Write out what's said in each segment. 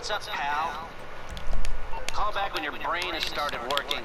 What's up, pal? Call back when your brain has started working.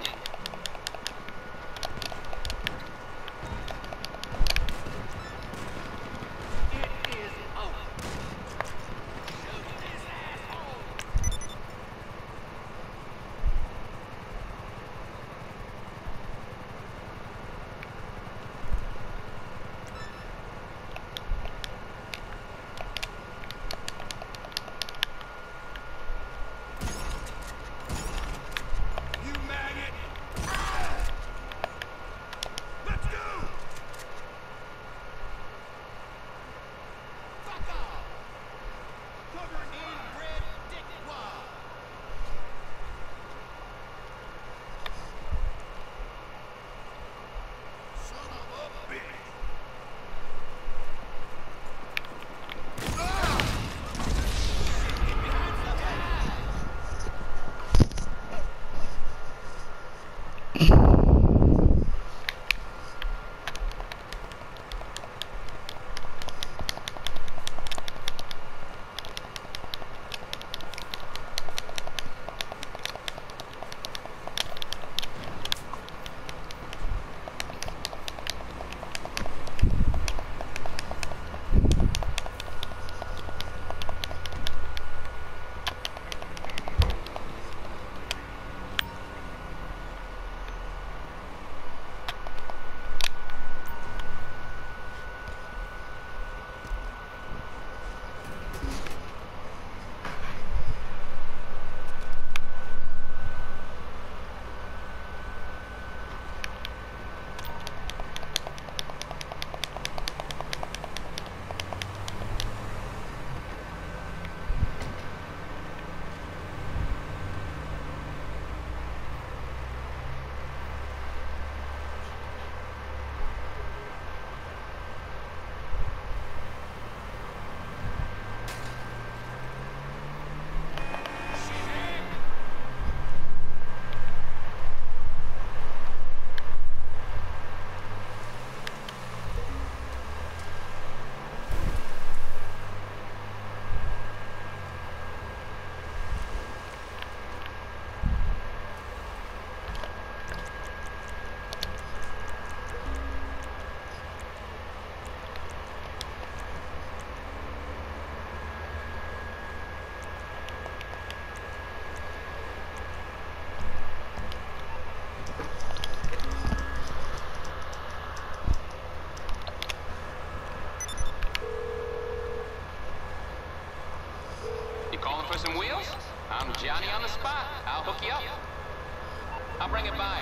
Lock you up. I'll bring it by.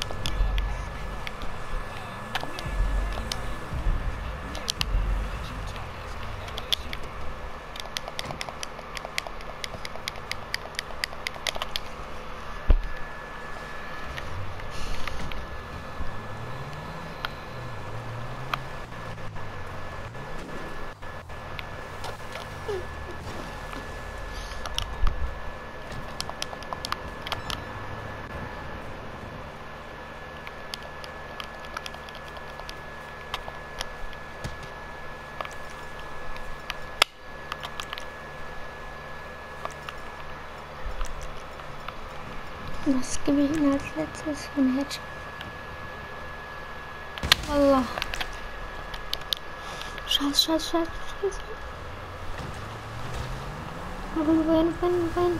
Was gebe ich Ihnen als letztes für ein Hedge? Allah. Scheiß, scheiß, scheiß, scheiß. Rein, rein, rein.